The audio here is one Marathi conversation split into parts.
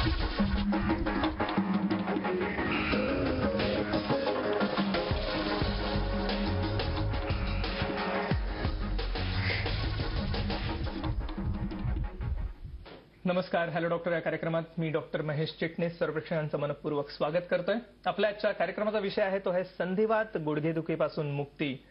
नमस्कार हॅलो डॉक्टर या कार्यक्रमात मी डॉक्टर महेश चिटणीस सर्वेक्षणांचं मनपूर्वक स्वागत करतोय. आपल्या आजच्या कार्यक्रमाचा विषय आहे तो आहे संधिवात गुडघेदुखीपासून मुक्ती.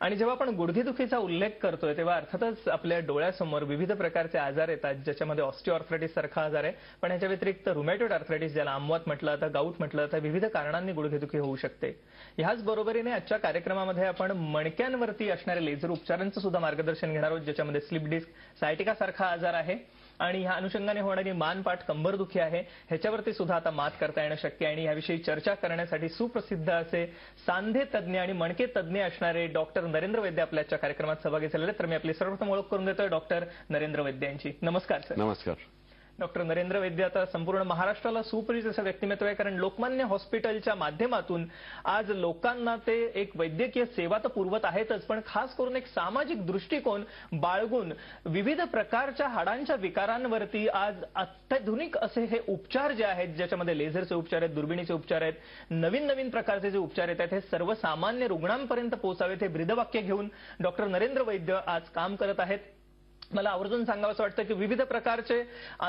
आणि जेव्हा आपण गुडघेदुखीचा उल्लेख करतोय तेव्हा अर्थातच आपल्या डोळ्यासमोर विविध प्रकारचे आजार येतात ज्याच्यामध्ये ऑस्टिओआर्थरायटिस सारखा आजार आहे. पण याच्या व्यतिरिक्त रुमॅटोड आर्थरायटिस ज्याला आमवत म्हटलं जातं गाऊट म्हटलं जातं विविध कारणांनी गुडघेदुखी होऊ शकते. ह्याच बरोबरीने आजच्या कार्यक्रमामध्ये आपण मणक्यांवरती असणारे लेझर उपचारांचं सुद्धा मार्गदर्शन घेणार आहोत ज्याच्यामध्ये स्लिप डिस्क सायटिका सारखा आजार आहे. आणि ह्या अनुषंगाने होणारी मानपाठ कंबरदुखी आहे. ह्याच्यावरती सुद्धा आता मात करता येणं शक्य आहे. आणि याविषयी चर्चा करण्यासाठी सुप्रसिद्ध असे सांधे तज्ज्ञ आणि मणके तज्ज्ञ असणारे डॉक्टर नरेंद्र वैद्य आपल्याच्या कार्यक्रमात सहभागी झालेले तर मी आपली सर्वप्रथम ओळख करून देतोय डॉक्टर नरेंद्र वैद्य यांची नमस्कार सर. नमस्कार. डॉक्टर नरेंद्र वैद्य आता संपूर्ण महाराष्ट्राला सुपरिचित असं व्यक्तिमत्व आहे कारण लोकमान्य हॉस्पिटलच्या माध्यमातून आज लोकांना ते एक वैद्यकीय सेवा तर पुरवत आहेतच पण खास करून एक सामाजिक दृष्टिकोन बाळगून विविध प्रकारच्या हाडांच्या विकारांवरती आज अत्याधुनिक असे हे उपचार जे आहेत ज्याच्यामध्ये लेझरचे उपचार आहेत दुर्बिणीचे उपचार आहेत नवीन नवीन प्रकारचे जे उपचार येत आहेत हे सर्वसामान्य रुग्णांपर्यंत पोहोचावेत हे ब्रीदवाक्य घेऊन डॉक्टर नरेंद्र वैद्य आज काम करत आहेत. मला आवर्जून सांगावं वाटतं की विविध प्रकारचे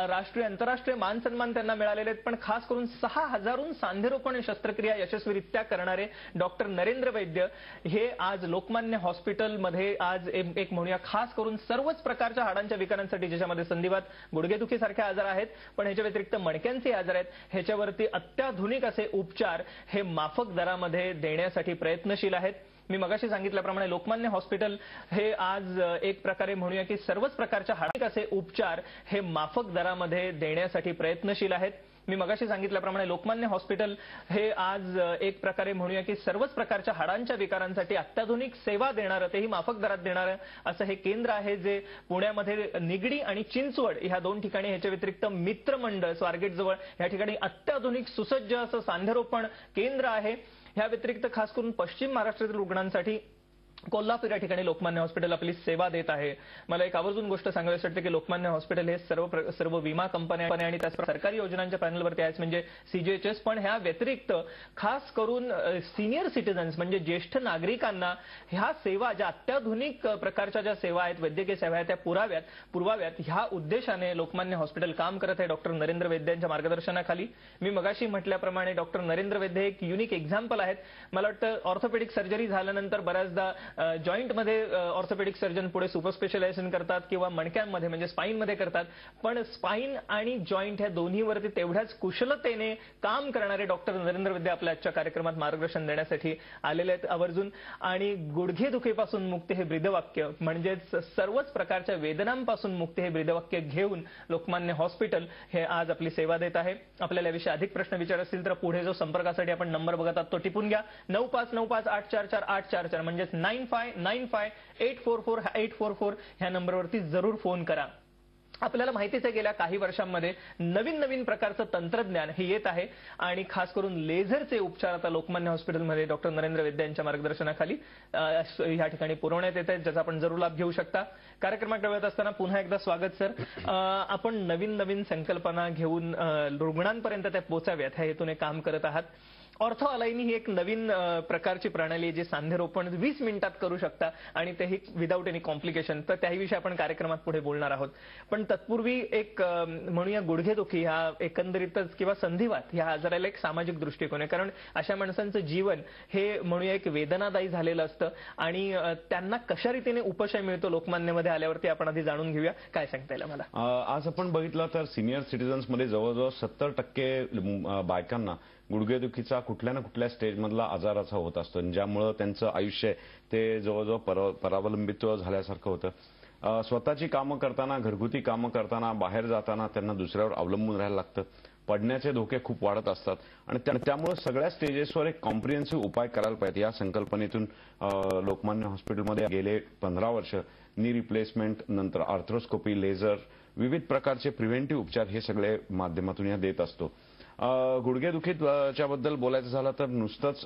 राष्ट्रीय आंतरराष्ट्रीय मान सन्मान त्यांना मिळालेले आहेत. पण खास करून सहा हजारहून सांधेरोपण शस्त्रक्रिया यशस्वीरित्या करणारे डॉक्टर नरेंद्र वैद्य हे आज लोकमान्य हॉस्पिटलमध्ये आज एक एक म्हणूया खास करून सर्वच प्रकारच्या हाडांच्या विकारांसाठी ज्याच्यामध्ये संधिवात गुडघेदुखीसारखे आजार आहेत पण ह्याच्या व्यतिरिक्त मणक्यांचे आजार आहेत ह्याच्यावरती अत्याधुनिक असे उपचार हे माफक दरामध्ये देण्यासाठी प्रयत्नशील आहेत. मी मगाशी सांगितल्याप्रमाणे लोकमान्य हॉस्पिटल हे आज एक प्रकारे म्हणूया की सर्वच प्रकारच्या हाडक असे उपचार हे माफक दरामध्ये देण्यासाठी प्रयत्नशील आहेत. मी मगाशी सांगितल्याप्रमाणे लोकमान्य हॉस्पिटल हे आज एक प्रकारे म्हणूया की सर्वच प्रकारच्या हाडांच्या विकारांसाठी अत्याधुनिक सेवा देणारं तेही माफक दरात देणारं असं हे केंद्र आहे जे पुण्यामध्ये निगडी आणि चिंचवड ह्या दोन ठिकाणी ह्याच्या व्यतिरिक्त मित्रमंडळ स्वारगेटजवळ या ठिकाणी अत्याधुनिक सुसज्ज असं सांधरोपण केंद्र आहे. ह्या व्यतिरिक्त खास करून पश्चिम महाराष्ट्रातील रुग्णांसाठी कोल्हापूर या ठिकाणी लोकमान्य हॉस्पिटल आपली सेवा देत आहे. मला एक आवर्जून गोष्ट सांगायची वाटते की लोकमान्य हॉस्पिटल हे सर्व प्र- सर्व विमा कंपन्या आणि त्याच सरकारी योजनांच्या पॅनलवरती आहेत. म्हणजे सीजीएचएस पण ह्या व्यतिरिक्त खास करून सिनियर सिटीजन्स म्हणजे ज्येष्ठ नागरिकांना ह्या सेवा ज्या अत्याधुनिक प्रकारच्या ज्या सेवा आहेत वैद्यकीय सेवा आहेत त्या पुराव्यात पुरवाव्यात ह्या उद्देशाने लोकमान्य हॉस्पिटल काम करत आहे डॉक्टर नरेंद्र वैद्य यांच्या मार्गदर्शनाखाली. मी मगाशी म्हटल्याप्रमाणे डॉक्टर नरेंद्र वैद्य हे एक युनिक एक्झाम्पल आहेत. मला वाटतं ऑर्थोपेडिक सर्जरी झाल्यानंतर बऱ्याचदा जॉईंटमध्ये ऑर्थोपेडिक सर्जन पुढे सुपर स्पेशलायझेशन करतात किंवा मणक्यांमध्ये म्हणजे स्पाईनमध्ये करतात. पण स्पाईन आणि जॉईंट ह्या दोन्हीवरती तेवढ्याच कुशलतेने काम करणारे डॉक्टर नरेंद्र विद्या आपल्या आजच्या कार्यक्रमात मार्गदर्शन देण्यासाठी आलेले आहेत आवर्जून. आणि गुडघेदुखीपासून मुक्ती हे ब्रीदवाक्य म्हणजेच सर्वच प्रकारच्या वेदनांपासून मुक्ती हे ब्रीदवाक्य घेऊन लोकमान्य हॉस्पिटल हे आज आपली सेवा देत आहे. आपल्याला याविषयी अधिक प्रश्न विचार असतील तर पुढे जो संपर्कासाठी आपण नंबर बघत तो टिपून घ्या. नऊ पाच नऊ पाच आठ चार चार आठ चार चार म्हणजेच nine five nine five eight four four eight four four ह्या नंबरवरती जरूर फोन करा आपल्याला माहितीच आहे गेल्या काही वर्षांमध्ये नवीन नवीन प्रकारचं तंत्रज्ञान हे येत आहे आणि खास करून लेझरचे उपचार आता लोकमान्य हॉस्पिटलमध्ये डॉक्टर नरेंद्र वैद्य यांच्या मार्गदर्शनाखाली या ह्या ठिकाणी पुरवण्यात येत आहेत ज्याचा आपण जरूर लाभ घेऊ शकता कार्यक्रमात येत असताना पुन्हा एकदा स्वागत सर आपण नवीन नवीन संकल्पना घेऊन रुग्णांपर्यंत त्या पोचाव्यात ह्या हेतूने काम करत आहात ऑर्थो अलाईनी ही एक नवीन प्रकारची प्रणाली आहे जी सांधेरोपण वीस मिनिटात करू शकता आणि तेही विदाऊट एनी कॉम्प्लिकेशन तर त्याही आपण कार्यक्रमात पुढे बोलणार आहोत. पण तत्पूर्वी एक म्हणूया गुडघेदुखी ह्या एकंदरीतच किंवा संधिवात ह्या आजाराला एक सामाजिक दृष्टिकोन आहे. कारण अशा माणसांचं जीवन हे म्हणूया एक वेदनादायी झालेलं असतं आणि त्यांना कशा रीतीने उपशय मिळतो लोकमान्यमध्ये आल्यावरती आपण आधी जाणून घेऊया. काय सांगता येईल मला आज आपण बघितलं तर सिनियर सिटीजन्समध्ये जवळजवळ सत्तर टक्के बायकांना गुडघेदुखीचा कुठल्या ना कुठल्या स्टेजमधला आजाराचा होत असतो. आणि ज्यामुळं त्यांचं आयुष्य ते जवळजवळ पर- परावलंबित्व झाल्यासारखं होतं. स्वतःची कामं करताना घरगुती कामं करताना बाहेर जाताना त्यांना दुसऱ्यावर अवलंबून राहायला लागतं. पडण्याचे धोके खूप वाढत असतात. आणि त्या- त्यामुळे सगळ्या स्टेजेसवर एक कॉम्प्रिहेन्सिव्ह उपाय करायला पाहिजे या संकल्पनेतून लोकमान्य हॉस्पिटलमध्ये गेले पंधरा वर्ष. नी रिप्लेसमेंट नंतर आर्थ्रोस्कोपी लेझर विविध प्रकारचे प्रिव्हेंटिव्ह उपचार हे सगळे माध्यमातून या देत असतो. गुडघेदुखीच्या बद्दल बोलायचं झालं तर नुसतंच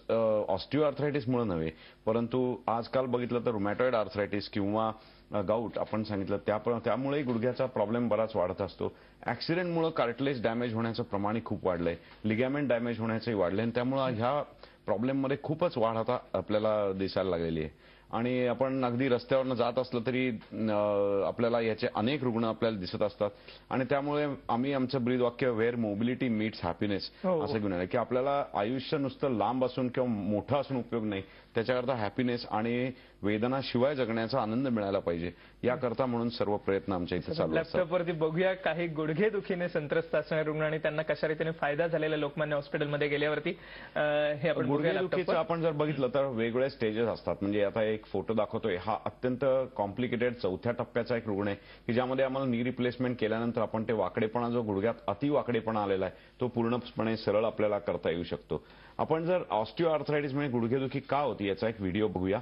ऑस्टिओ आर्थरायटिसमुळे नव्हे. परंतु आजकाल बघितलं तर रुमॅटॉइड आर्थरायटिस किंवा गाऊट आपण सांगितलं त्या त्यामुळे गुडघ्याचा प्रॉब्लेम बराच वाढत असतो. ऍक्सिडेंटमुळे कार्टलेज डॅमेज होण्याचं प्रमाणही खूप वाढलंय. लिगॅमेंट डॅमेज होण्याचंही वाढलंय. आणि त्यामुळे ह्या प्रॉब्लेममध्ये खूपच वाढ आता आपल्याला दिसायला लागलेली आहे. आणि आपण अगदी रस्त्यावरनं जात असलं तरी आपल्याला याचे अनेक रुग्ण आपल्याला दिसत असतात. आणि त्यामुळे आम्ही आमचं ब्रीदवाक्य वेअर मोबिलिटी मीट्स हॅपीनेस हो. असं घेऊन आलं की आपल्याला आयुष्य नुसतं लांब असून किंवा मोठं असून उपयोग नाही. त्याच्याकरता हॅपीनेस आणि वेदनाशिवाय जगण्याचा आनंद मिळाला पाहिजे. याकरता म्हणून सर्व प्रयत्न आमच्या इथे चालू लॅपटॉपवरती बघूया काही गुडघे दुखीने संत्रस्त असणारे रुग्ण आणि त्यांना कशा रीतीने फायदा झालेला लोकमान्य हॉस्पिटलमध्ये गेल्यावरती हे आपण गुडघेदुखीचं लॅपटॉपवर आपण जर बघितलं तर वेगवेगळे स्टेजेस असतात. म्हणजे आता एक फोटो दाखवतोय. हा अत्यंत कॉम्प्लिकेटेड चौथ्या टप्प्याचा एक रुग्ण आहे की ज्यामध्ये आम्हाला नी रिप्लेसमेंट केल्यानंतर आपण ते वाकडेपणा जो गुडघ्यात अति वाकडेपणा आलेला आहे तो पूर्णपणे सरळ आपल्याला करता येऊ शकतो. आपण जर ऑस्टिओ आर्थरायटिस म्हणजे गुडघेदुखी का होती याचा एक व्हिडिओ बघूया.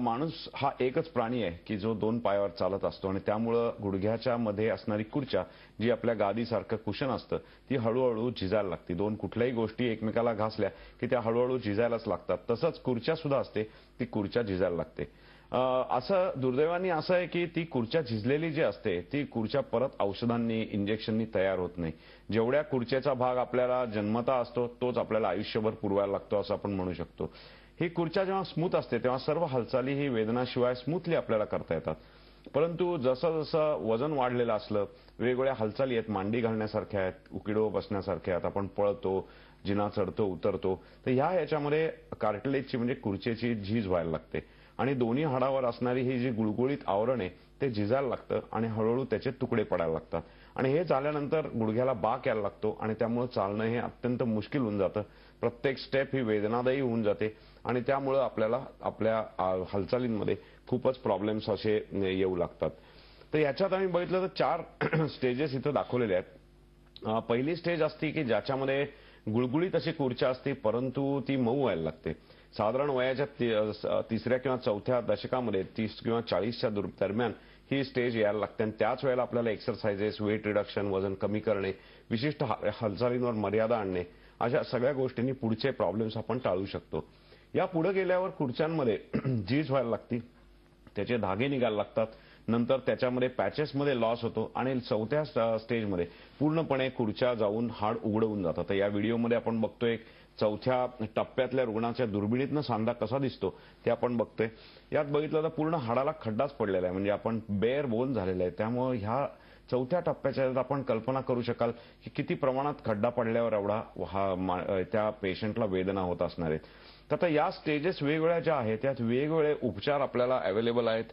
माणूस हा एकच प्राणी आहे की जो दोन पायावर चालत असतो आणि त्यामुळं गुडघ्याच्या मध्ये असणारी खुर्च्या जी आपल्या गादीसारखं कुशन असतं ती हळूहळू झिजायला लागते. दोन कुठल्याही गोष्टी एकमेकाला घासल्या की त्या हळूहळू झिजायलाच लागतात. तसंच खुर्च्या सुद्धा असते ती खुर्च्या झिजायला लागते. असं दुर्दैवाने असं आहे की ती खुर्च्या झिजलेली जी असते ती खुर्च्या परत औषधांनी इंजेक्शननी तयार होत नाही. जेवढ्या खुर्च्याचा भाग आपल्याला जन्मता असतो तोच आपल्याला आयुष्यभर पुरवायला लागतो असं आपण म्हणू शकतो. ही खुर्च्या जेव्हा स्मूथ असते तेव्हा सर्व हालचाली ही वेदनाशिवाय स्मूथली आपल्याला करता येतात. परंतु जसं जसं वजन वाढलेलं असलं वेगवेगळ्या हालचाली आहेत मांडी घालण्यासारख्या आहेत उकिडो बसण्यासारख्या आहेत आपण पळतो जिना चढतो उतरतो तर ह्या याच्यामध्ये कार्टलेजची म्हणजे खुर्चेची झीज व्हायला लागते. आणि दोन्ही हाडावर असणारी ही जी गुळगुळीत आवरण आहे ते झिजायला लागतं आणि हळूहळू त्याचे तुकडे पडायला लागतात. आणि हे झाल्यानंतर गुडघ्याला बाक यायला लागतो आणि त्यामुळे चालणं हे अत्यंत मुश्किल होऊन जातं. प्रत्येक स्टेप ही वेदनादायी होऊन जाते आणि त्यामुळं आपल्याला आपल्या हालचालींमध्ये खूपच प्रॉब्लेम्स असे येऊ लागतात. तर याच्यात आम्ही बघितलं तर चार स्टेजेस इथं दाखवलेले आहेत. पहिली स्टेज असते की ज्याच्यामध्ये गुळगुळीत अशी खुर्च्या असते परंतु ती मऊ व्हायला लागते. साधारण वयाच्या तिसऱ्या किंवा चौथ्या दशकामध्ये तीस किंवा चाळीसच्या दरम्यान ही स्टेज यायला लागते. आणि त्याच वेळेला आपल्याला एक्सरसाइजेस वेट रिडक्शन वजन कमी करणे विशिष्ट हा- हालचालींवर मर्यादा आणणे अशा सगळ्या गोष्टींनी पुढचे प्रॉब्लेम्स आपण टाळू शकतो. या पुढे गेल्यावर खुर्च्यांमध्ये झीज व्हायला लागती. त्याचे धागे निघायला लागतात. नंतर त्याच्यामध्ये पॅचेसमध्ये लॉस होतो. आणि चौथ्या स्टेजमध्ये पूर्णपणे खुर्च्या जाऊन हाड उघडवून जातात. तर या व्हिडिओमध्ये आपण बघतोय चौथ्या टप्प्यातल्या रुग्णाच्या दुर्बिणीतनं सांधा कसा दिसतो ते आपण बघतोय. यात बघितलं तर पूर्ण हाडाला खड्डाच पडलेला आहे. म्हणजे आपण बेअर बोन झालेला आहे. त्यामुळे ह्या चौथ्या टप्प्याच्या आपण कल्पना करू शकाल की किती प्रमाणात खड्डा पडल्यावर एवढा हा मा- त्या पेशंटला वेदना होत असणार आहेत. तर आता या स्टेजेस वेगवेगळ्या ज्या आहेत त्यात वेगवेगळे उपचार आपल्याला अवेलेबल आहेत.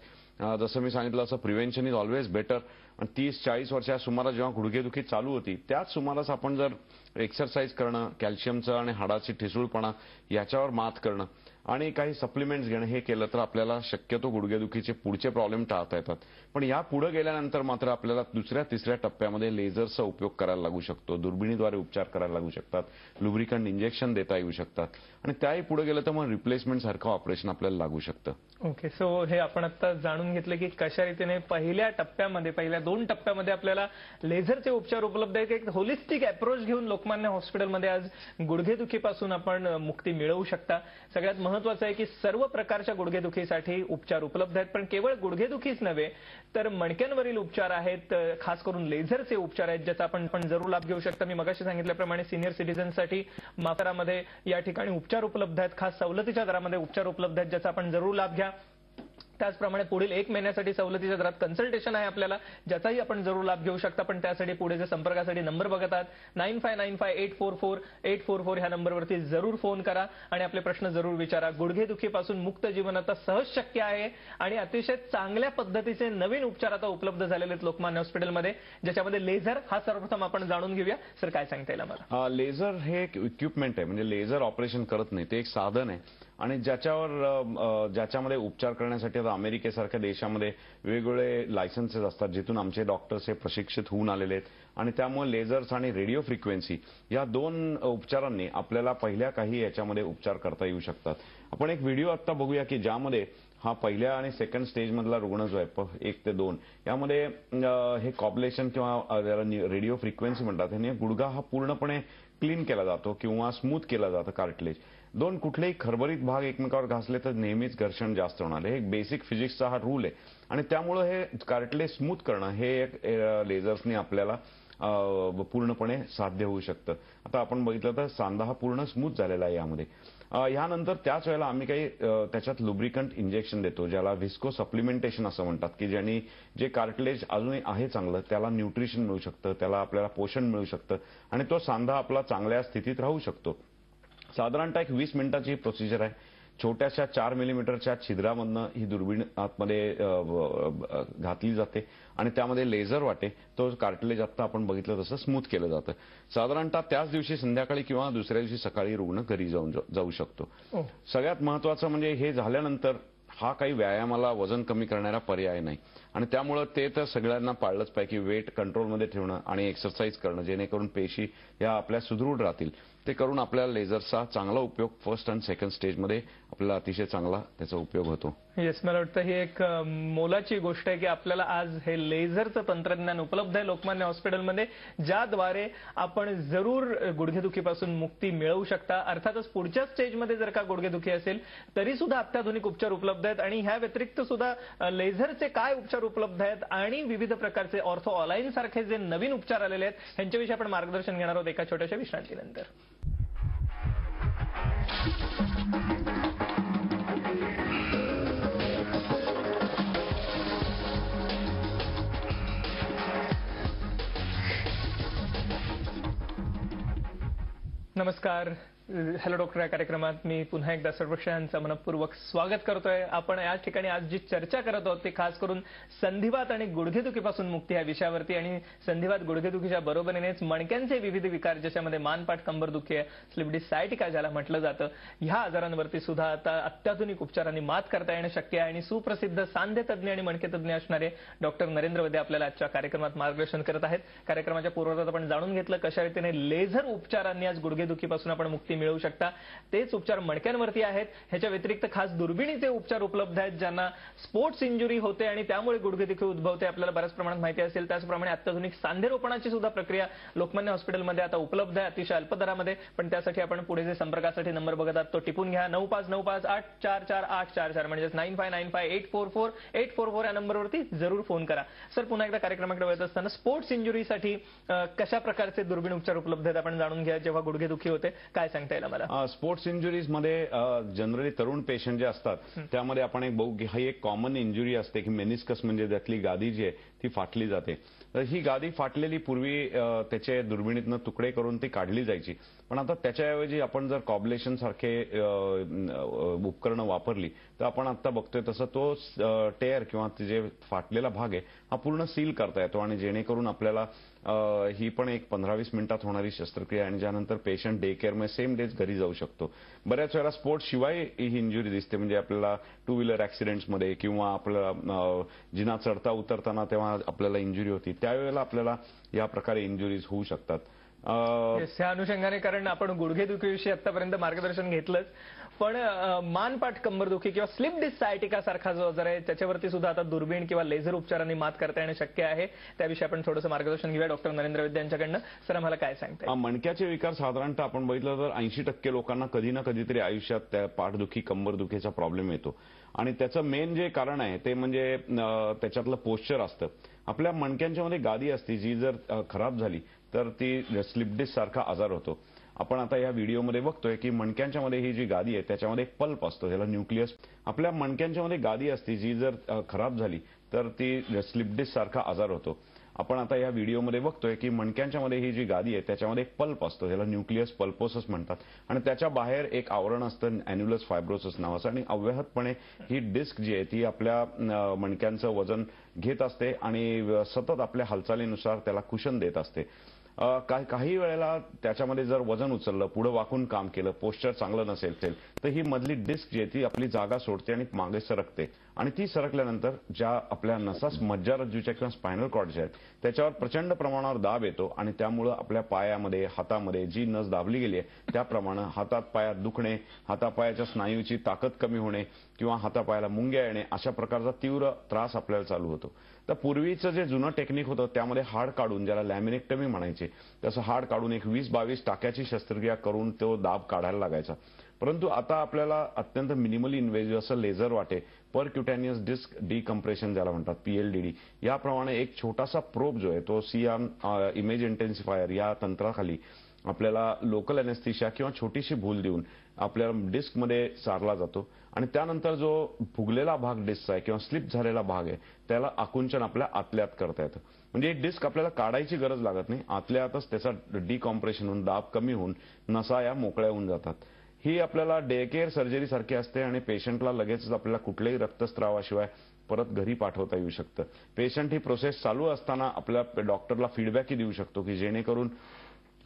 जसं मी सांगितलं असं प्रिव्हेन्शन इज ऑलवेज बेटर तीस चाळीस वर्षा सुमारास जेव्हा गुडघेदुखी चालू होती त्याच सुमारास आपण जर एक्सरसाइज करणं कॅल्शियमचं आणि हाडाची ठिसूळपणा याच्यावर मात करणं आणि काही सप्लिमेंट्स घेणं हे केलं तर आपल्याला शक्यतो गुडघेदुखीचे पुढचे प्रॉब्लेम टाळता येतात. पण या पुढे गेल्यानंतर मात्र आपल्याला दुसऱ्या तिसऱ्या टप्प्यामध्ये लेझरचा उपयोग करायला लागू शकतो. दुर्बिणीद्वारे उपचार करायला लागू शकतात. लुब्रिकंट इंजेक्शन देता येऊ शकतात. आणि त्याही पुढे गेलं तर मग रिप्लेसमेंट सारखं ऑपरेशन आपल्याला लागू शकतं. ओके सो हे आपण आता जाणून घेतलं की कशा रीतीने पहिल्या टप्प्यामध्ये पहिल्या दोन टप्प्यामध्ये आपल्याला लेझरचे उपचार उपलब्ध आहेत. एक होलिस्टिक अप्रोच घेऊन लोकमान्य हॉस्पिटलमध्ये आज गुडघेदुखीपासून आपण मुक्ती मिळवू शकता. सगळ्यात महत्वाचं आहे की सर्व प्रकारच्या गुडघेदुखीसाठी उपचार उपलब्ध आहेत. पण केवळ गुडघेदुखीच नव्हे तर मणक्यांवरील उपचार आहेत खास करून लेझरचे उपचार आहेत ज्याचा आपण पण जरूर लाभ घेऊ शकता. मी मगाशी सांगितल्याप्रमाणे सिनियर सिटीजनसाठी माफरामध्ये या ठिकाणी उपचार उपलब्ध आहेत. खास सवलतीच्या दरामध्ये उपचार उपलब्ध आहेत ज्याचा आपण जरूर लाभ घ्या. त्याचप्रमाणे पुढील एक महिन्यासाठी सवलतीच्या दरात कन्सल्टेशन आहे आपल्याला ज्याचाही आपण जरूर लाभ घेऊ शकता पण त्यासाठी पुढे जे संपर्कासाठी नंबर बघत आहात nine five nine five eight four four eight four four ह्या नंबरवरती जरूर फोन करा आणि आपले प्रश्न जरूर विचारा. गुडघेदुखीपासून मुक्त जीवन आता सहज शक्य आहे आणि अतिशय चांगल्या पद्धतीचे नवीन उपचार आता उपलब्ध झालेले आहेत लोकमान्य हॉस्पिटलमध्ये ज्याच्यामध्ये लेझर हा सर्वप्रथम आपण जाणून घेऊया. सर काय सांगता येईल आम्हाला? लेझर हे एक इक्विपमेंट आहे म्हणजे लेझर ऑपरेशन करत नाही ते एक साधन आहे. आणि ज्याच्यावर ज्याच्यामध्ये उपचार करण्यासाठी आता अमेरिकेसारख्या देशामध्ये वेगवेगळे लायसन्सेस असतात जिथून आमचे डॉक्टर्स हे प्रशिक्षित होऊन आलेले आहेत. आणि त्यामुळे लेझर्स आणि रेडिओ फ्रिक्वेन्सी या दोन उपचारांनी आपल्याला पहिल्या काही याच्यामध्ये उपचार करता येऊ शकतात. आपण एक व्हिडिओ आत्ता बघूया की ज्यामध्ये हा पहिल्या आणि सेकंड स्टेजमधला रुग्ण जो आहे प- एक ते दोन यामध्ये हे कॉबलेशन किंवा रेडिओ फ्रिक्वेन्सी म्हणतात ह्याने गुडघा हा पूर्णपणे क्लीन केला जातो किंवा स्मूथ केला जातं कार्टिलेज दोन कुठलेही खरबरीत भाग एकमेकावर घासले तर नेहमीच घर्षण जास्त होणार. हे बेसिक फिजिक्सचा हा रूल आहे. आणि त्यामुळं हे कार्टिलेज स्मूथ करणं हे एक लेझर्सने आपल्याला पूर्णपणे साध्य होऊ शकतं. आता आपण बघितलं तर सांधा हा पूर्ण स्मूथ झालेला आहे यामध्ये. ह्यानंतर त्याच वेळेला आम्ही काही त्याच्यात लुब्रिकंट इंजेक्शन देतो ज्याला व्हिस्को सप्लिमेंटेशन असं म्हणतात की ज्यांनी जे कार्टलेज अजूनही आहे चांगलं त्याला न्यूट्रिशन मिळू शकतं त्याला आपल्याला पोषण मिळू शकतं आणि तो सांधा आपला चांगल्या स्थितीत राहू शकतो. साधारणतः एक वीस मिनिटाची प्रोसिजर आहे. छोट्याशा चार मिलीमीटरच्या छिद्रामधनं ही दुर्बीण आतमध्ये घातली जाते आणि त्यामध्ये लेझर वाटे तो कार्टलेज आता आपण बघितलं तसं स्मूथ केलं जातं. साधारणतः त्याच दिवशी संध्याकाळी किंवा दुसऱ्या दिवशी सकाळी रुग्ण घरी जाऊन जाऊ शकतो. ओ. सगळ्यात महत्वाचं म्हणजे हे झाल्यानंतर हा काही व्यायामाला वजन कमी करणारा पर्याय नाही. आणि त्यामुळं ते तर सगळ्यांना पाळलंच पाहिजे की वेट कंट्रोलमध्ये ठेवणं आणि एक्सरसाइज करणं जेणेकरून पेशी या आपल्या सुदृढ राहतील. ते करून आपल्याला लेझरचा चांगला उपयोग फर्स्ट अँड सेकंड स्टेजमध्ये आपल्याला अतिशय चांगला त्याचा उपयोग होतो. येस मला वाटतं ही एक मोलाची गोष्ट आहे की आपल्याला आज हे लेझरचं तंत्रज्ञान उपलब्ध आहे लोकमान्य हॉस्पिटलमध्ये ज्याद्वारे आपण जरूर गुडघेदुखीपासून मुक्ती मिळवू शकता. अर्थातच पुढच्या स्टेजमध्ये जर का गुडघेदुखी असेल तरी सुद्धा अत्याधुनिक उपचार उपलब्ध आहेत आणि ह्या व्यतिरिक्त सुद्धा लेझरचे काय उपचार उपलब्ध आहेत आणि विविध प्रकारचे ऑर्थो ऑलाईन सारखे जे नवीन उपचार आलेले आहेत ह्यांच्याविषयी आपण मार्गदर्शन घेणार आहोत एका छोट्याशा विश्रांतीनंतर. नमस्कार. हॅलो डॉक्टर या कार्यक्रमात मी पुन्हा एकदा सर्वक्षांचं मनपूर्वक स्वागत करतोय. आपण या ठिकाणी आज जी चर्चा करत आहोत ती खास करून संधिवात आणि गुडघेदुखीपासून मुक्ती या विषयावरती आणि संधिवात गुडघेदुखीच्या बरोबरीनेच मणक्यांचे विविध विकार ज्याच्यामध्ये मानपाठ कंबरदुखी आहे स्लिबडी सायटिका ज्याला म्हटलं जातं ह्या आजारांवरती सुद्धा आता अत्याधुनिक उपचारांनी मात करता येणं शक्य आहे. आणि सुप्रसिद्ध सांध्यतज्ञ तज्ज्ञ आणि मणकेतज्ञ असणारे डॉक्टर नरेंद्र वदे आपल्याला आजच्या कार्यक्रमात मार्गदर्शन करत आहेत. कार्यक्रमाच्या पूर्वजात आपण जाणून घेतलं कशा रीतीने लेझर उपचारांनी आज गुडघेदुखीपासून आपण मुक्ती मिळवू शकता. तेच उपचार मणक्यांवरती आहेत. ह्याच्या व्यतिरिक्त खास दुर्बिणीचे उपचार उपलब्ध आहेत ज्यांना स्पोर्ट्स इंजुरी होते आणि त्यामुळे गुडघेदुखी उद्भवते. आपल्याला बऱ्याच प्रमाणात माहिती असेल. त्याचप्रमाणे अत्याधुनिक सांधेरोपणाची सुद्धा प्रक्रिया लोकमान्य हॉस्पिटलमध्ये आता उपलब्ध आहे अतिशय अल्प दरामध्ये पण त्यासाठी आपण पुढे जे संपर्कासाठी नंबर बघत आहात तो टिपून घ्या. नऊ पाच नऊ पाच आठ चार चार आठ चार चार म्हणजेच nine five nine five eight four four eight four four या नंबरवरती जरूर फोन करा. सर पुन्हा एकदा कार्यक्रमाकडे वळत असताना स्पोर्ट्स इंजुरीसाठी कशा प्रकारचे दुर्बीण उपचार उपलब्ध आहेत? आपण जाणून घ्या जेव्हा गुडघेदुखी होते. काय सांगता येईल आम्हाला. स्पोर्ट्स इंजुरीजमध्ये जनरली तरुण पेशंट जे असतात त्यामध्ये आपण एक बहु ही एक कॉमन इंजुरी असते की मेनिस्कस म्हणजे त्यातली गादी जी आहे ती फाटली जाते. तर ही गादी फाटलेली पूर्वी त्याचे दुर्बिणीतनं तुकडे करून ती काढली जायची. पण आता त्याच्याऐवजी आपण जर कॉबलेशन सारखे उपकरणं वापरली तर आपण आता बघतोय तसं तो टेअर किंवा जे फाटलेला भाग आहे हा पूर्ण सील करता येतो आणि जेणेकरून आपल्याला ही पण एक पंधरा वीस मिनिटात होणारी शस्त्रक्रिया आणि ज्यानंतर पेशंट डे केअरमध्ये सेम डेज घरी जाऊ शकतो. बऱ्याच वेळेला स्पोर्ट शिवाय ही इंजुरी दिसते. म्हणजे आपल्याला टू व्हीलर ऍक्सिडेंट्समध्ये किंवा आपल्याला जिना चढता उतरताना तेव्हा आपल्याला इंजुरी होती त्यावेळेला आपल्याला या प्रकारे इंजुरीज होऊ शकतात. अ, Yes, या अनुषंगाने कारण आपण गुडघेदुखीविषयी आतापर्यंत मार्गदर्शन घेतलंच. पण मानपाठ कंबरदुखी किंवा स्लिप डिस्क सारखा जो आजार आहे त्याच्यावरती सुद्धा आता दुर्बीण किंवा लेझर उपचारांनी मात करता येणं शक्य आहे. त्याविषयी आपण थोडंसं मार्गदर्शन घेऊया. डॉक्टर नरेंद्र वैद्य यांच्याकडनं. सर आम्हाला काय सांगताय हा, मणक्याचे विकार साधारणतः आपण बघितलं तर ऐंशी टक्के लोकांना कधी ना कधीतरी आयुष्यात त्या पाठदुखी कंबरदुखीचा प्रॉब्लेम येतो. आणि त्याचं मेन जे कारण आहे ते म्हणजे त्याच्यातलं पोश्चर असतं. आपल्या मणक्यांच्या मध्ये गादी असते जी जर खराब झाली तर ती स्लिपडिस सारखा आजार होतो. आपण आता या व्हिडिओमध्ये बघतोय की मणक्यांच्या मध्ये ही जी गादी आहे त्याच्यामध्ये एक पल्प असतो त्याला न्यूक्लियस आपल्या मणक्यांच्या मध्ये गादी असते जी जर खराब झाली तर ती स्लिपडिस सारखा आजार होतो. आपण आता या व्हिडिओमध्ये बघतोय की मणक्यांच्या मध्ये ही जी गादी आहे त्याच्यामध्ये एक पल्प असतो त्याला न्यूक्लियस पल्पोसस म्हणतात. आणि त्याच्या बाहेर एक आवरण असतं अॅन्युलस फायब्रोसस नावाचं. आणि अव्याहतपणे ही डिस्क जी आहे ती आपल्या मणक्यांचं वजन घेत असते आणि सतत आपल्या हालचालीनुसार त्याला कुशन देत असते. काही वेळेला त्याच्यामध्ये जर वजन उचललं पुढे वाकून काम केलं पोस्चर चांगलं नसेल तर ही मधली डिस्क जी आहे ती आपली जागा सोडते आणि मागे सरकते. आणि ती सरकल्यानंतर ज्या आपल्या नसास मज्जारज्जूच्या किंवा स्पायनल कॉर्ड आहेत त्याच्यावर प्रचंड प्रमाणावर दाब येतो आणि त्यामुळं आपल्या पायामध्ये हातामध्ये जी नस दाबली गेली आहे त्याप्रमाणे हातात पायात दुखणे हातापायाच्या स्नायूची ताकद कमी होणे किंवा हातापायाला मुंग्या येणे अशा प्रकारचा तीव्र त्रास आपल्याला चालू होतो. तर पूर्वीचं जे जुनं टेक्निक होतं त्यामध्ये हाड काढून ज्याला लॅमिनेक्टमी म्हणायचे तसं हाड काढून एक वीस बावीस टाक्याची शस्त्रक्रिया करून तो दाब काढायला लागायचा. परंतु आता आपल्याला अत्यंत मिनिमली इन्व्हेजिव्ह असं लेझर वाटे पर क्युटॅनियस डिस्क डिकम्प्रेशन ज्याला म्हणतात पीएलडीडी याप्रमाणे एक छोटासा प्रोब जो आहे तो सियाम इमेज इंटेन्सिफायर या तंत्राखाली आपल्याला लोकल अनेस्थिशिया किंवा छोटीशी भूल देऊन आपल्या डिस्कमध्ये सारला जातो. आणि त्यानंतर जो फुगलेला भाग डिस्कचा आहे किंवा स्लिप झालेला भाग आहे त्याला आकुंचन आपल्या आतल्यात करता येतं. म्हणजे एक डिस्क आपल्याला काढायची गरज लागत नाही. आतल्या आतच त्याचा डिकॉम्प्रेशन होऊन दाब कमी होऊन नसा या मोकळ्या होऊन जातात. ही आपल्याला डे केअर सर्जरी सारखी असते आणि पेशंटला लगेचच आपल्याला कुठल्याही रक्तस्रावाशिवाय परत घरी पाठवता येऊ शकतं. पेशंट ही प्रोसेस चालू असताना आपल्या डॉक्टरला फीडबॅकही देऊ शकतो की जेणेकरून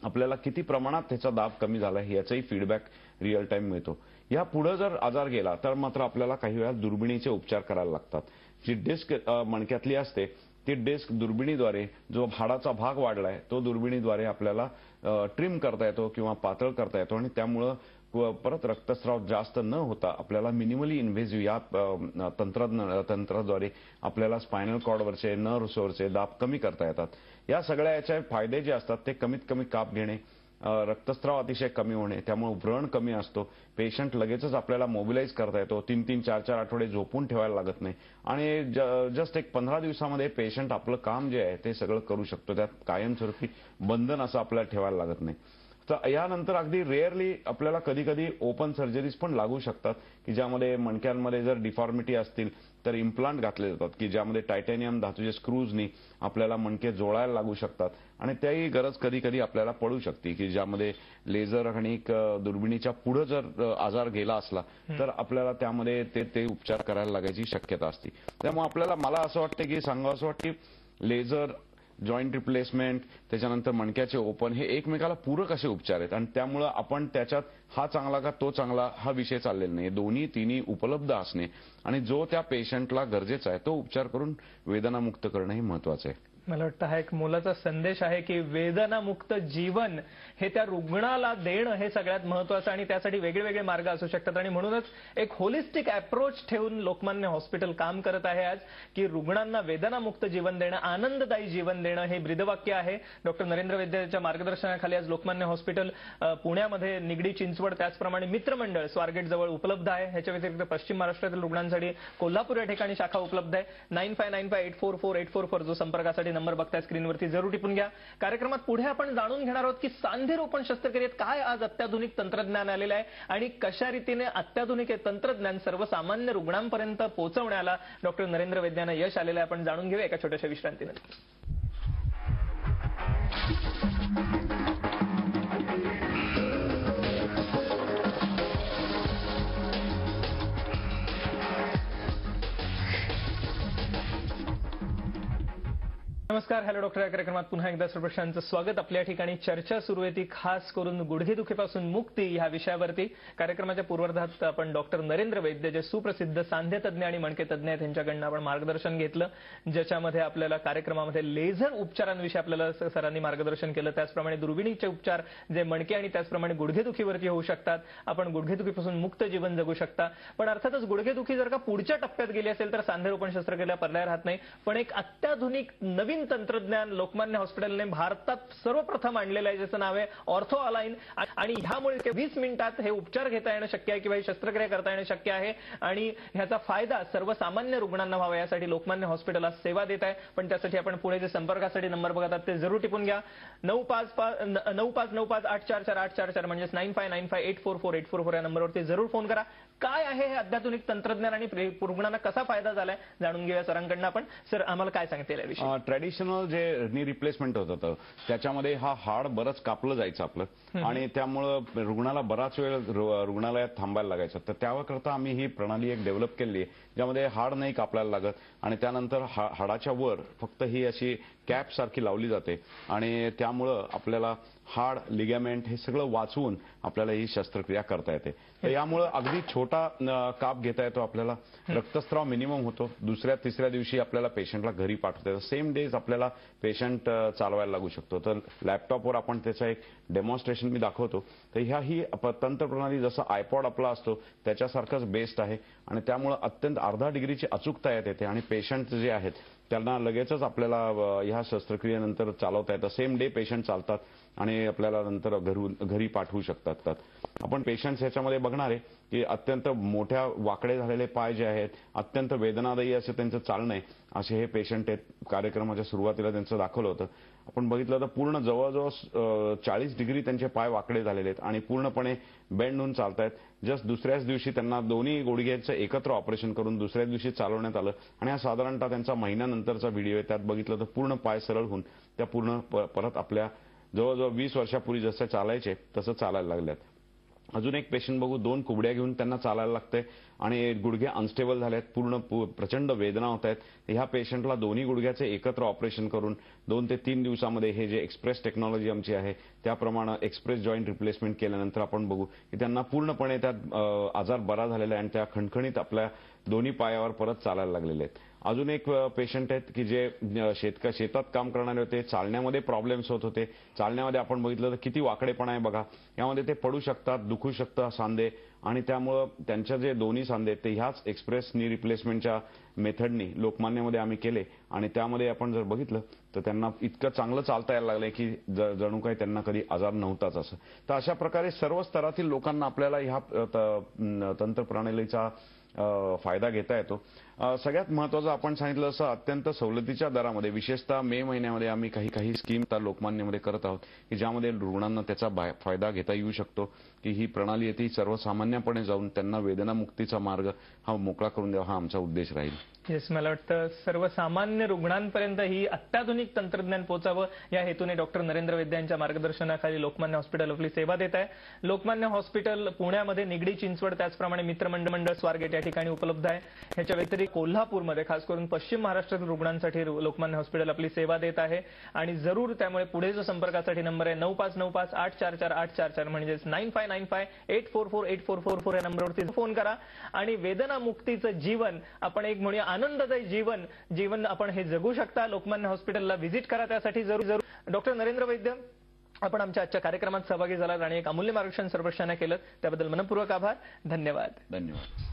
आपल्याला किती प्रमाणात त्याचा दाब कमी झाला आहे याचाही फीडबॅक रिअल टाइम मिळतो. या पुढे जर आजार गेला तर मात्र आपल्याला काही वेळा दुर्बिणीचे उपचार करायला लागतात. जी डिस्क मणक्यातली असते ती डिस्क दुर्बिणीद्वारे जो हाडाचा भाग वाढलाय तो दुर्बिणीद्वारे आपल्याला ट्रिम करता येतो किंवा पातळ करता येतो आणि त्यामुळं परत रक्तस्राव जास्त न होता आपल्याला मिनिमली इन्व्हेजिव्ह या तंत्रज्ञ तंत्राद्वारे आपल्याला स्पायनल कॉर्डवरचे नर्व्सवरचे दाब कमी करता येतात. या सगळ्या याचे फायदे जे असतात ते कमीत कमी काप घेणे रक्तस्राव अतिशय कमी होणे त्यामुळे व्रण कमी असतो. पेशंट लगेचच आपल्याला मोबिलाईज करता येतो. तीन तीन चार चार आठवडे झोपून ठेवायला लागत नाही. आणि जस्ट एक पंधरा दिवसामध्ये पेशंट आपलं काम जे आहे ते सगळं करू शकतो. त्यात कायमस्वरूपी बंधन असं आपल्याला ठेवायला लागत नाही. तर यानंतर अगदी रेअरली आपल्याला कधी कधी ओपन सर्जरीज पण लागू शकतात की ज्यामध्ये मणक्यांमध्ये जर डिफॉर्मिटी असतील तर इम्प्लांट घातले जातात की ज्यामध्ये टायटॅनियम धातूचे स्क्रूजनी आपल्याला मणके जोडायला लागू शकतात. आणि त्याही गरज कधी कधी आपल्याला पडू शकते की ज्यामध्ये लेझर आणि दुर्बिणीच्या पुढे जर आजार गेला असला तर आपल्याला त्यामध्ये ते ते उपचार करायला लागायची शक्यता असते. त्यामुळे आपल्याला मला असं वाटतं की सांगावं असं वाटतं की लेझर जॉईंट रिप्लेसमेंट त्याच्यानंतर मणक्याचे ओपन हे एकमेकाला पूरक असे उपचार आहेत. आणि त्यामुळं आपण त्याच्यात हा चांगला का तो चांगला हा विषय चाललेला नाही. दोन्ही तिन्ही उपलब्ध असणे आणि जो त्या पेशंटला गरजेचा आहे तो उपचार करून वेदनामुक्त करणं हे महत्वाचं आहे. मला वाटतं हा एक मोलाचा संदेश आहे की वेदनामुक्त जीवन हे त्या रुग्णाला देणं हे सगळ्यात महत्वाचं आणि त्यासाठी वेगळेवेगळे मार्ग असू शकतात. आणि म्हणूनच एक होलिस्टिक अप्रोच ठेवून लोकमान्य हॉस्पिटल काम करत आहे आज की रुग्णांना वेदनामुक्त जीवन देणं आनंददायी जीवन देणं हे ब्रीदवाक्य आहे. डॉक्टर नरेंद्र वैद्याच्या मार्गदर्शनाखाली आज लोकमान्य हॉस्पिटल पुण्यामध्ये निगडी चिंचवड त्याचप्रमाणे मित्रमंडळ स्वारगेट जवळ उपलब्ध आहे. ह्याच्या व्यतिरिक्त पश्चिम महाराष्ट्रातील रुग्णांसाठी कोल्हापूर या ठिकाणी शाखा उपलब्ध आहे. Nine five nine five eight four four eight four four जो संपर्कासाठी नंबर बघताय स्क्रीनवरती. जरूर टिपून घ्या. कार्यक्रमात पुढे आपण जाणून घेणार आहोत की सांधे रोपण शस्त्रक्रियेत काय आज अत्याधुनिक तंत्रज्ञान आलेलं आहे आणि कशा रीतीने अत्याधुनिक हे तंत्रज्ञान सर्वसामान्य रुग्णांपर्यंत पोहोचवण्याला डॉक्टर नरेंद्र वैद्यांना यश आलेलं आहे. आपण जाणून घेऊया एका छोट्याशा विश्रांतीनंतर. नमस्कार हॅलो डॉक्टर. या कार्यक्रमात पुन्हा एकदा सर्वप्रशांचं स्वागत. आपल्या ठिकाणी चर्चा सुरू आहे ती खास करून गुडघेदुखीपासून मुक्ती ह्या विषयावरती. कार्यक्रमाच्या पूर्वार्धात आपण डॉक्टर नरेंद्र वैद्य जे सुप्रसिद्ध सांध्य तज्ज्ञ आणि मणके तज्ज्ञ आहेत त्यांच्याकडनं आपण मार्गदर्शन घेतलं ज्याच्यामध्ये आपल्याला कार्यक्रमामध्ये लेझर उपचारांविषयी आपल्याला सरांनी मार्गदर्शन केलं. त्याचप्रमाणे दुर्बिणीचे उपचार जे मणके आणि त्याचप्रमाणे गुडघेदुखीवरती होऊ शकतात. आपण गुडघेदुखीपासून मुक्त जीवन जगू शकता. पण अर्थातच गुडघेदुखी जर का पुढच्या टप्प्यात गेली असेल तर सांधे रोपण शस्त्रक्रिया पर्याय राहत नाही. पण एक अत्याधुनिक नवीन तंत्रज्ञान लोकमान्य हॉस्पिटलने भारतात सर्वप्रथम आणलेलं आहे ज्याचं नाव आहे ऑर्थो अलाइन आणि ह्यामुळे ते वीस मिनिटात हे उपचार घेता येणं शक्य आहे किंवा शस्त्रक्रिया करता येणं शक्य आहे? आणि ह्याचा फायदा सर्वसामान्य रुग्णांना व्हावा यासाठी लोकमान्य हॉस्पिटल आज सेवा देत आहे. पण त्यासाठी आपण पुढे जे संपर्कासाठी नंबर बघत आहात ते जरूर टिपून घ्या. नऊ पाच पाच नऊ पाच नऊ पाच आठ चार चार आठ चार चार म्हणजेच nine five nine five eight four four eight four four या नंबरवरती जरूर फोन करा. काय आहे हे अत्याधुनिक तंत्रज्ञान आणि रुग्णांना कसा फायदा झालाय जाणून घेऊया सरांकडनं आपण. सर आम्हाला काय सांगता याविषयी ट्रॅडिशनल जे नी रिप्लेसमेंट होत होतं त्याच्यामध्ये हा हाड बरंच कापलं जायचं आपलं. आणि त्यामुळं रुग्णाला बराच वेळ रुग्णालयात थांबायला लागायचं. तर त्याकरता आम्ही ही प्रणाली एक डेव्हलप केली ज्यामध्ये हाड नाही कापलायला लागत. आणि त्यानंतर हाडाच्या वर फक्त ही अशी कॅप सारखी लावली जाते. आणि त्यामुळं आपल्याला हाड लिगॅमेंट हे सगळं वाचवून आपल्याला ही शस्त्रक्रिया करता येते. तर यामुळं अगदी छोटा काप घेता येतो आपल्याला. रक्तस्राव मिनिमम होतो. दुसऱ्या तिसऱ्या दिवशी आपल्याला पेशंटला घरी पाठवता येतं. सेम डेज आपल्याला पेशंट चालवायला लागू शकतो. तर लॅपटॉपवर आपण त्याचं एक डेमॉन्स्ट्रेशन मी दाखवतो. तर ह्या ही तंत्रप्रणाली जसं आयपॉड आपला असतो त्याच्यासारखंच बेस्ट आहे. आणि त्यामुळं अत्यंत अर्धा डिग्रीची अचूकता येते. आणि पेशंट जे आहेत त्यांना लगेचच आपल्याला ह्या शस्त्रक्रियेनंतर चालवता येतं. सेम डे पेशंट चालतात आणि आपल्याला नंतर घरून घरी पाठवू शकतात. आपण पेशंट्स ह्याच्यामध्ये बघणार आहे की अत्यंत मोठ्या वाकडे झालेले पाय जे आहेत अत्यंत वेदनादायी असे त्यांचं चालणं आहे. असे हे पेशंट आहेत. कार्यक्रमाच्या सुरुवातीला त्यांचं दाखवलं होतं. आपण बघितलं तर पूर्ण जवळजवळ चाळीस डिग्री त्यांचे पाय वाकडे झालेले आहेत आणि पूर्णपणे बेंड होऊन चालतायत. जस्ट दुसऱ्याच दिवशी त्यांना दोन्ही गुडघ्याचं एकत्र ऑपरेशन करून दुसऱ्याच दिवशी चालवण्यात आलं. आणि हा साधारणतः त्यांचा महिन्यानंतरचा व्हिडिओ आहे. त्यात बघितलं तर पूर्ण पाय सरळ होऊन त्या पूर्ण प- परत आपल्या जवळजवळ वीस वर्षापूर्वी जसं चालायचे तसं चालायला लागल्यात अजून एक पेशंट बघू दोन कुबड्या घेऊन त्यांना चालायला लागतंय आणि गुडघे अनस्टेबल झाले आहेत पूर्ण प्रचंड वेदना होत आहेत ह्या पेशंटला दोन्ही गुडघ्याचे एकत्र ऑपरेशन करून दोन ते तीन दिवसामध्ये हे जे एक्सप्रेस टेक्नॉलॉजी आमची आहे त्याप्रमाणे एक्सप्रेस जॉईंट रिप्लेसमेंट केल्यानंतर आपण बघू की त्यांना पूर्णपणे त्यात आजार बरा झालेला आहे आणि त्या खणखणीत आपल्या दोन्ही पायावर परत चालायला लागलेले आहेत. अजून एक पेशंट आहेत की जे शेतक शेतात काम करणारे होते चालण्यामध्ये प्रॉब्लेम्स होत होते. चालण्यामध्ये आपण बघितलं तर किती वाकडेपणा आहे बघा. यामध्ये ते पडू शकतात दुखू शकतात सांधे आणि त्यामुळं त्यांच्या जे दोन्ही सांधे आहेत ते ह्याच एक्सप्रेस नी रिप्लेसमेंटच्या मेथडनी लोकमान्यमध्ये आम्ही केले. आणि त्यामध्ये आपण जर बघितलं तर त्यांना इतकं चांगलं चालता यायला लागलंय की ज- जणू काही त्यांना कधी आजार नव्हताच असं. तर अशा प्रकारे सर्व स्तरातील लोकांना आपल्याला ह्या त- तंत्रप्रणालीचा फायदा घेता येतो. सगळ्यात महत्वाचं आपण सांगितलं असं अत्यंत सवलतीच्या दरामध्ये विशेषतः मे महिन्यामध्ये आम्ही काही काही स्कीम त्या लोकमान्यमध्ये करत आहोत की ज्यामध्ये रुग्णांना त्याचा फायदा घेता येऊ शकतो की ही प्रणाली येते सर्वसामान्यपणे जाऊन त्यांना वेदनामुक्तीचा मार्ग हा मोकळा करून द्यावा हा आमचा उद्देश राहील. येस मला वाटतं सर्वसामान्य रुग्णांपर्यंत ही अत्याधुनिक तंत्रज्ञान पोहोचावं या हेतूने डॉक्टर नरेंद्र वैद्य यांच्या मार्गदर्शनाखाली लोकमान्य हॉस्पिटल आपली सेवा देत आहे. लोकमान्य हॉस्पिटल पुण्यामध्ये निगडी चिंचवड त्याचप्रमाणे मित्रमंडळ मंडळ स्वारगेट या ठिकाणी उपलब्ध आहे. ह्याच्या व्यतिरिक्त कोल्हापूरमध्ये खास करून पश्चिम महाराष्ट्रातील रुग्णांसाठी लोकमान्य हॉस्पिटल आपली सेवा देत आहे. आणि जरूर त्यामुळे पुढे जो संपर्कासाठी नंबर आहे नऊ पाच नऊ पाच आठ चार चार आठ चार चार म्हणजेच nine five nine five eight four four eight four four four या नंबरवरती फोन करा. आणि वेदनामुक्तीचं जीवन आपण एक म्हणूया आनंददायी जीवन जीवन आपण हे जगू शकता. लोकमान्य हॉस्पिटलला व्हिजिट करा त्यासाठी जरूर जरूर. डॉक्टर नरेंद्र वैद्य आपण आमच्या आजच्या कार्यक्रमात सहभागी झालात आणि एक अमूल्य मार्गदर्शन सर्वशाने केलं. त्याबद्दल मनपूर्वक आभार. धन्यवाद. धन्यवाद.